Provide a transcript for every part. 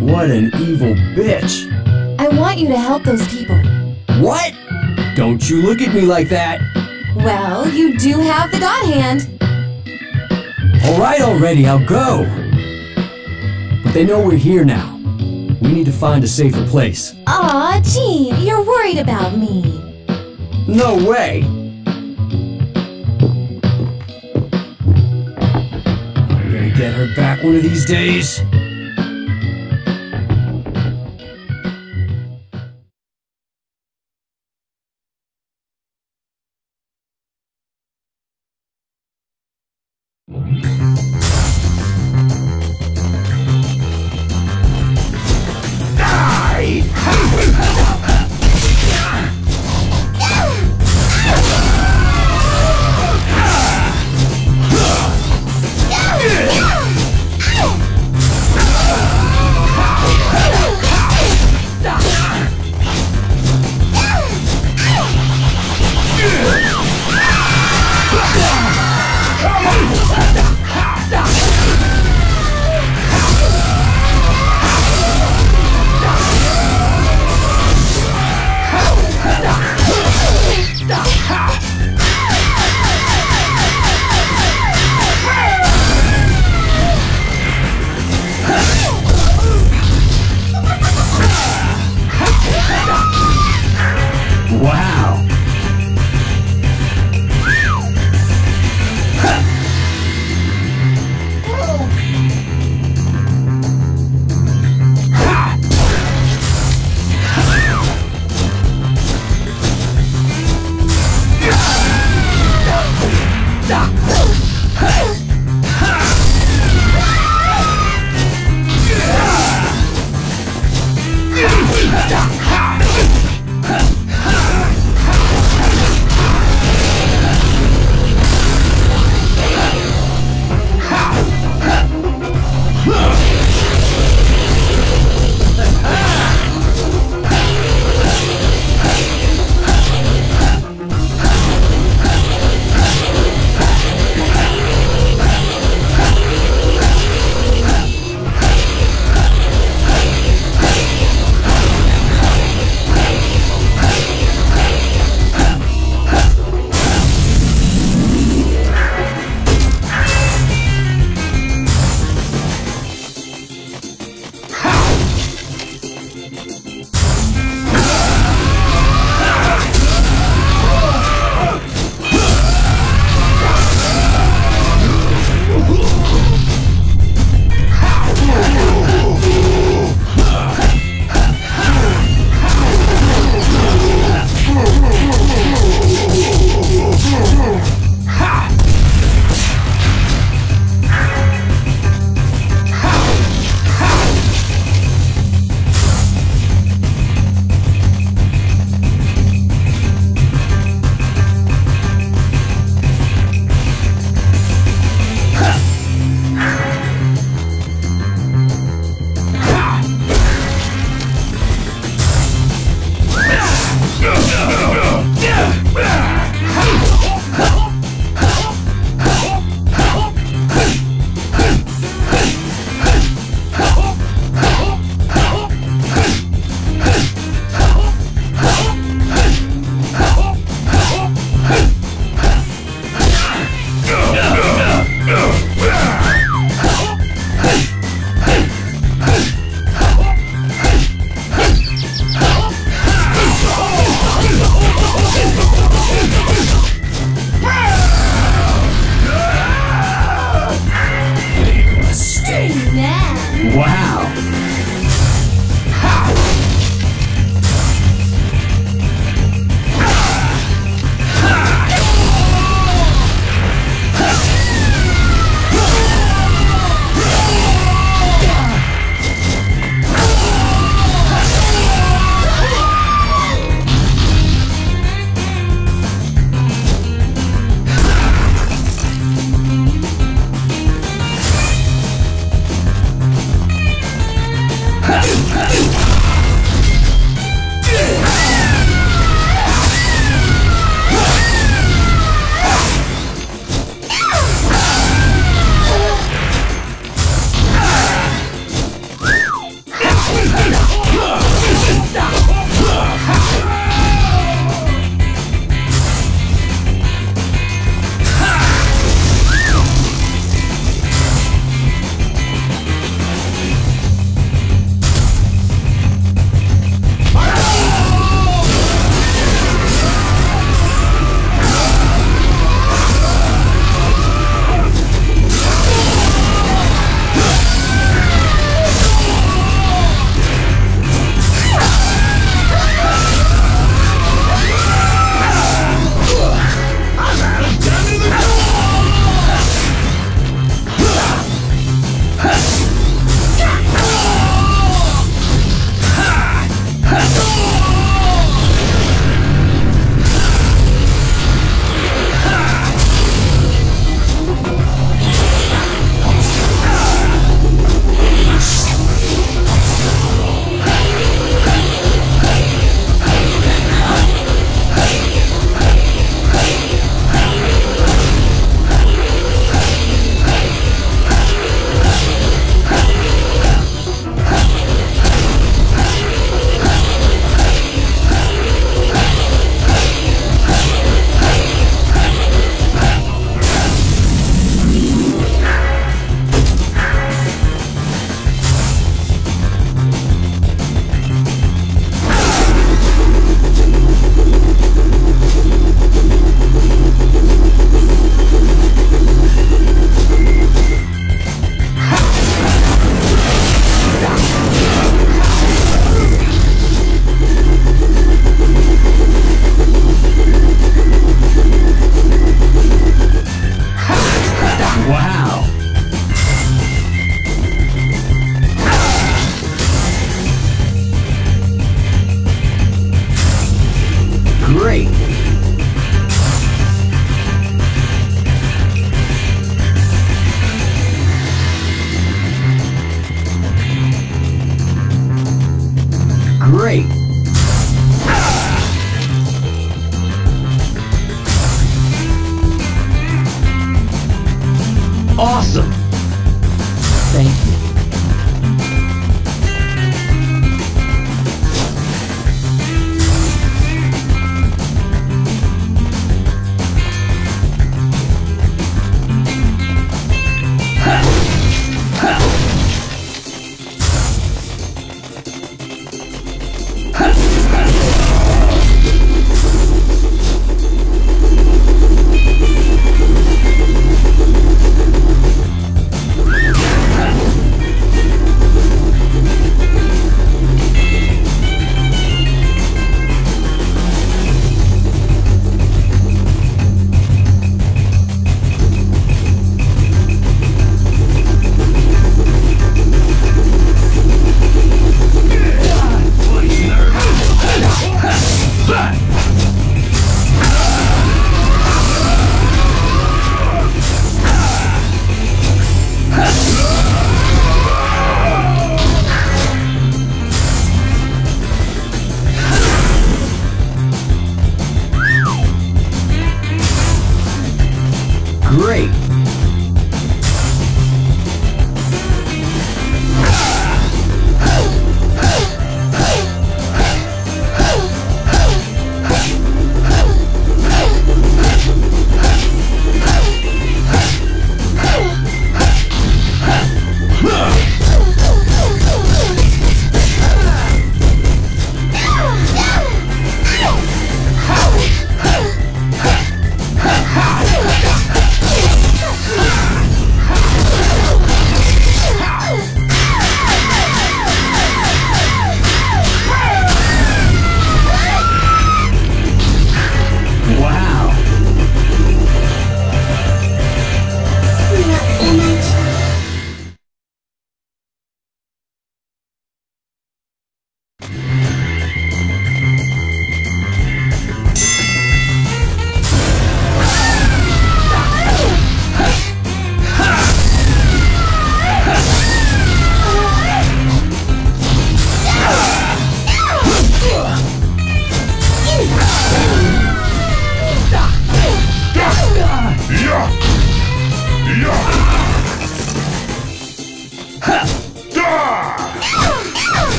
What an evil bitch. I want you to help those people. What? Don't you look at me like that. Well, you do have the God hand. Alright already, I'll go. But they know we're here now. We need to find a safer place. Aw, Gene, you're worried about me. No way! I'm gonna get her back one of these days.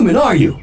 Human, are you?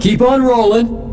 Keep on rolling.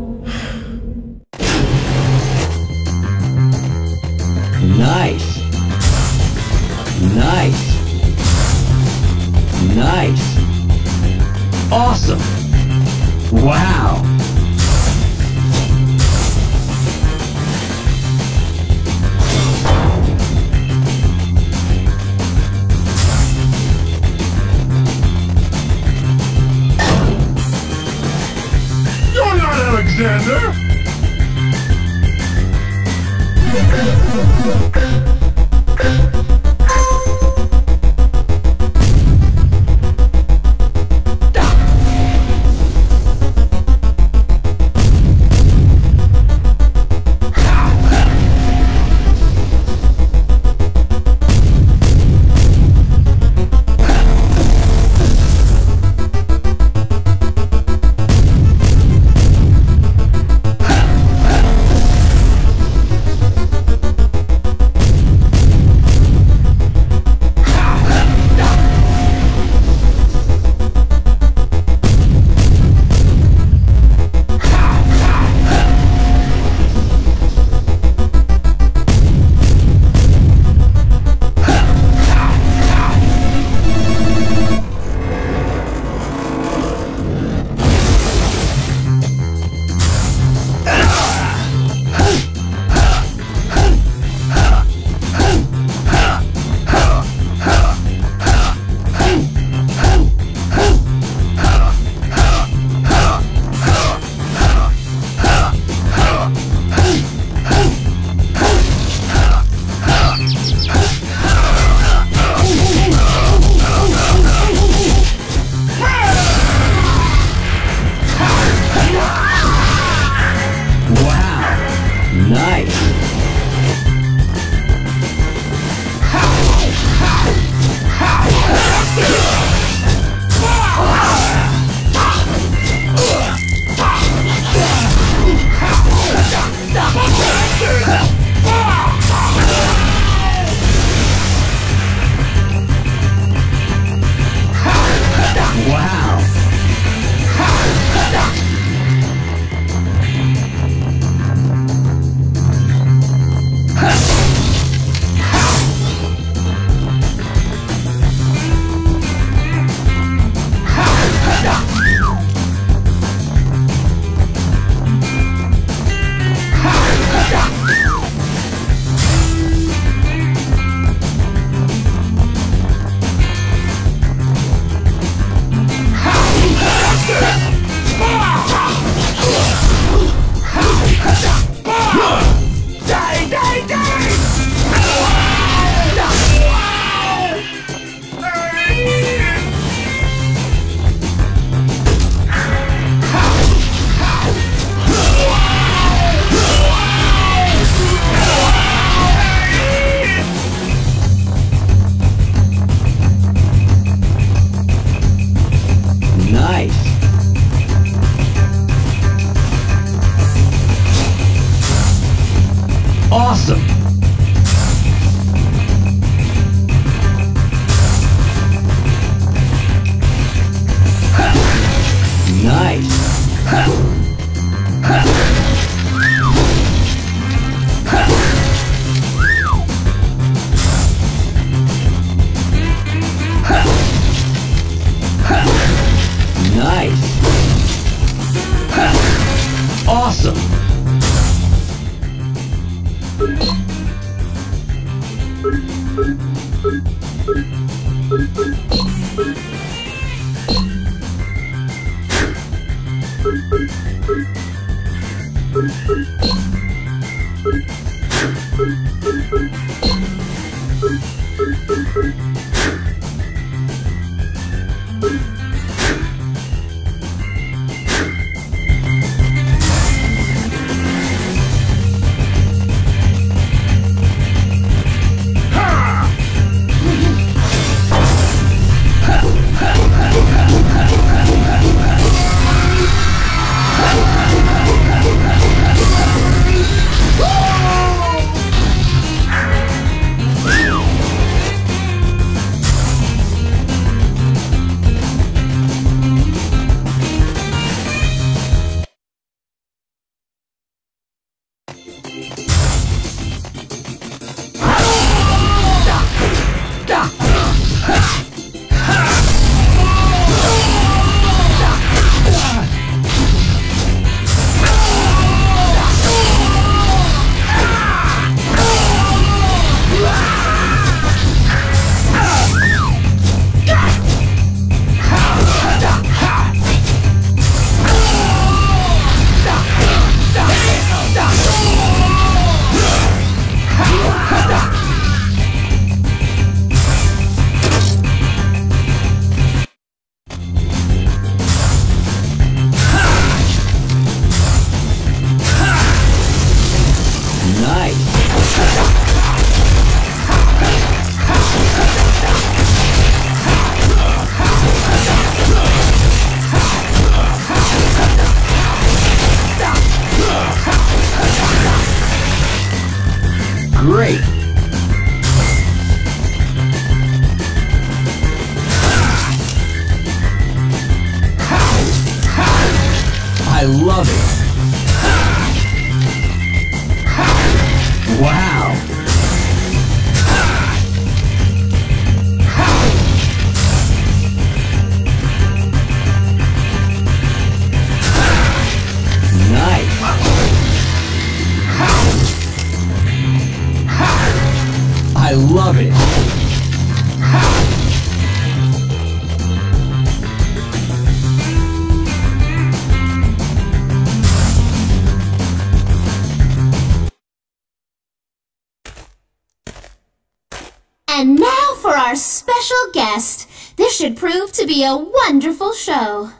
Special guest. This should prove to be a wonderful show.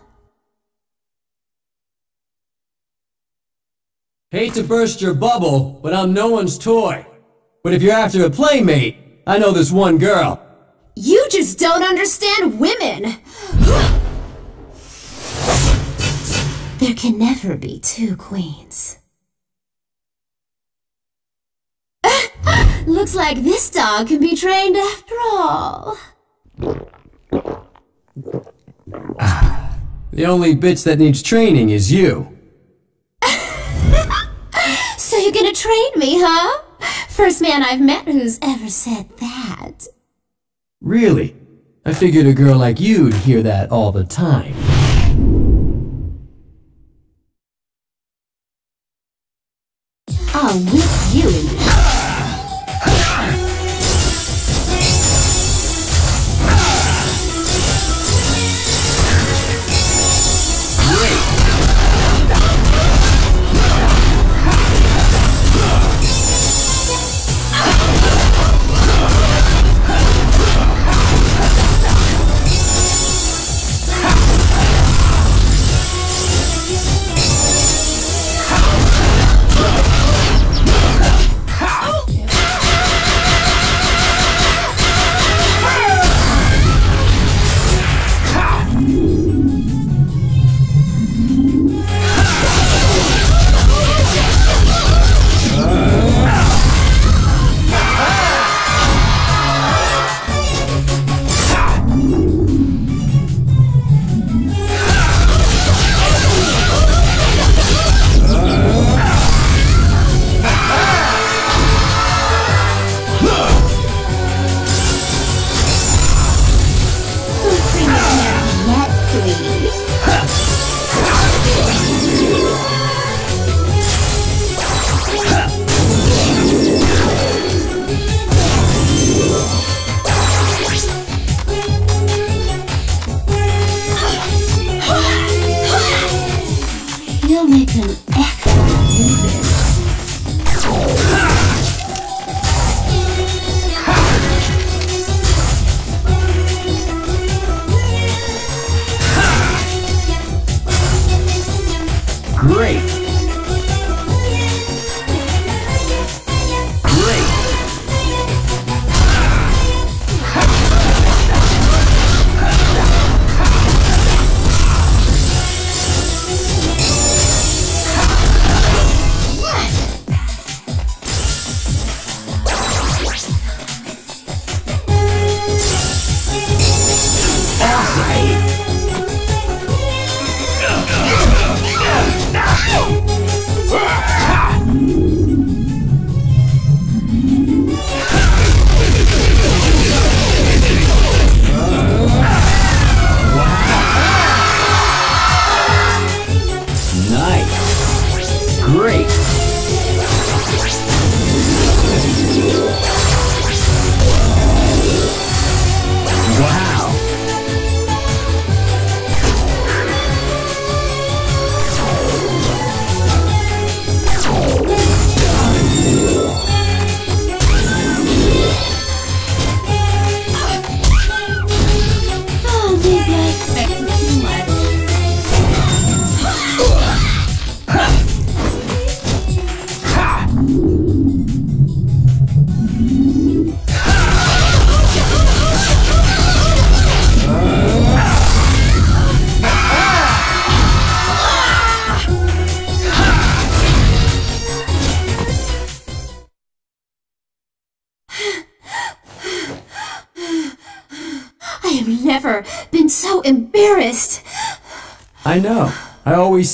Hate to burst your bubble, but I'm no one's toy. But if you're after a playmate, I know this one girl. You just don't understand women. there can never be two queens. Looks like this dog can be trained after all. The only bitch that needs training is you. So you're gonna train me, huh? First man I've met who's ever said that. Really? I figured a girl like you'd hear that all the time. I'll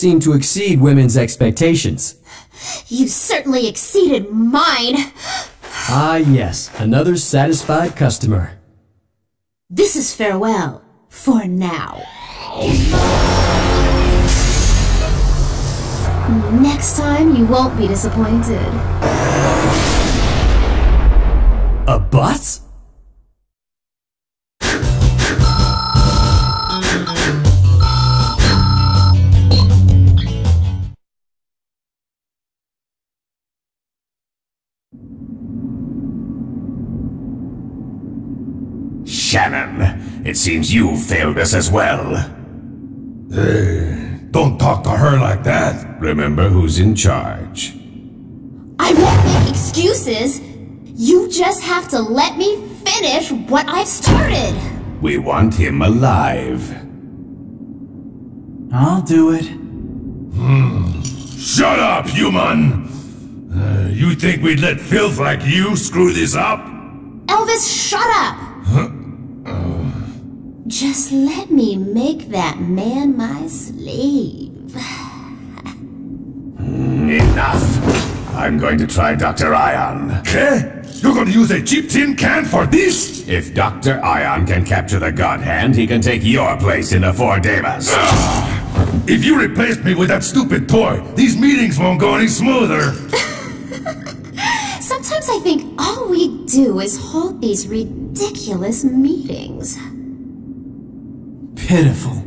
seem to exceed women's expectations. You certainly exceeded mine. Ah, yes, another satisfied customer. This is farewell for now. Next time, you won't be disappointed. A bus? Seems you failed us as well. Hey, Don't talk to her like that. Remember who's in charge. I won't make excuses. You just have to let me finish what I've started. We want him alive. I'll do it. Shut up, human! Uh, you think we'd let filth like you screw this up? Elvis, shut up! Just let me make that man my slave. Enough. I'm going to try Dr. Ion. Okay? You're gonna use a cheap tin can for this? If Dr. Ion can capture the God Hand, he can take your place in the Four Devas. If you replaced me with that stupid toy, these meetings won't go any smoother. Sometimes I think all we do is hold these ridiculous meetings pitiful.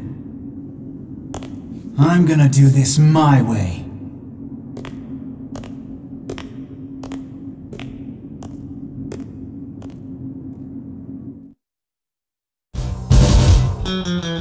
I'm gonna do this my way. Mm-hmm.